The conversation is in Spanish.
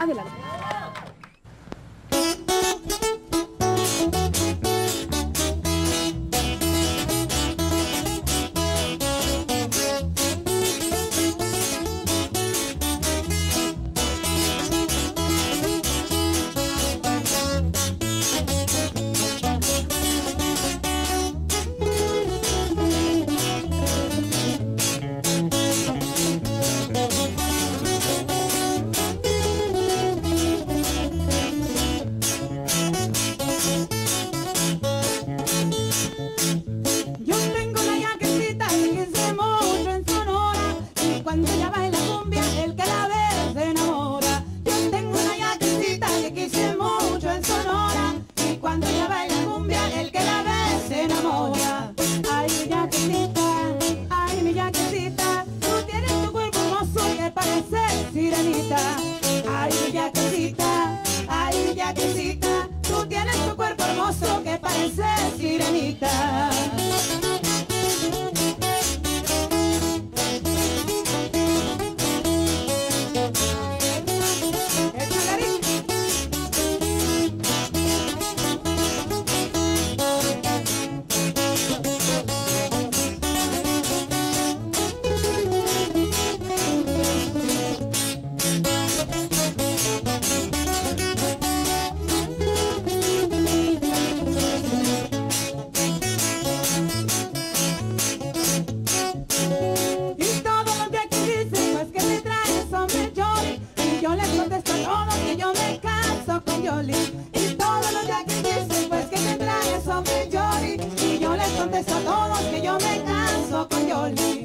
Adelante. dulce sirenita. Yoli. Y todos los yaquis pues que tendrán eso que Yoli. Y yo les contesto a todos que yo me canso con Yoli.